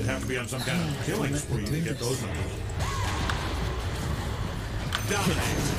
It'd have to be on some kind of killing spree to get those numbers. Dominate.